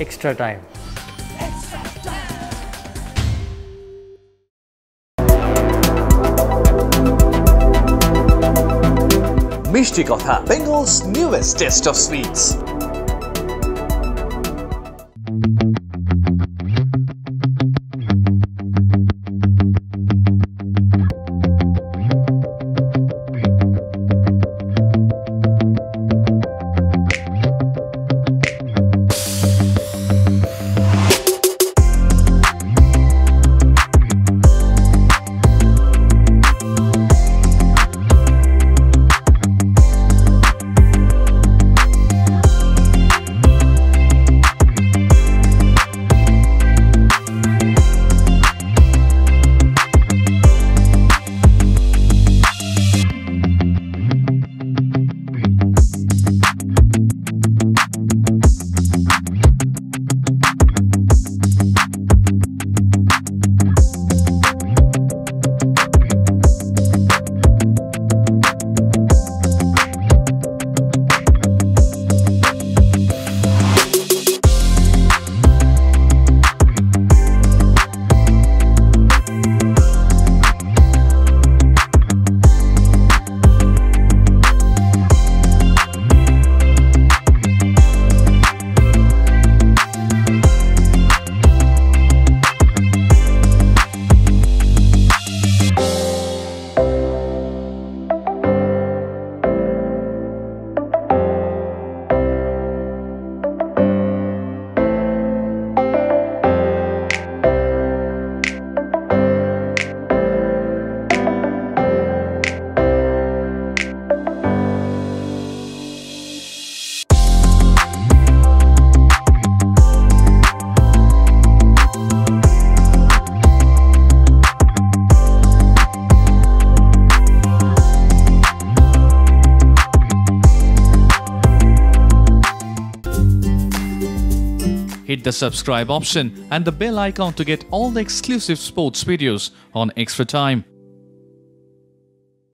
extra time. মিষ্টি কথা Bengal's newest test of sweets Hit the subscribe option and the bell icon to get all the exclusive sports videos on Extra Time.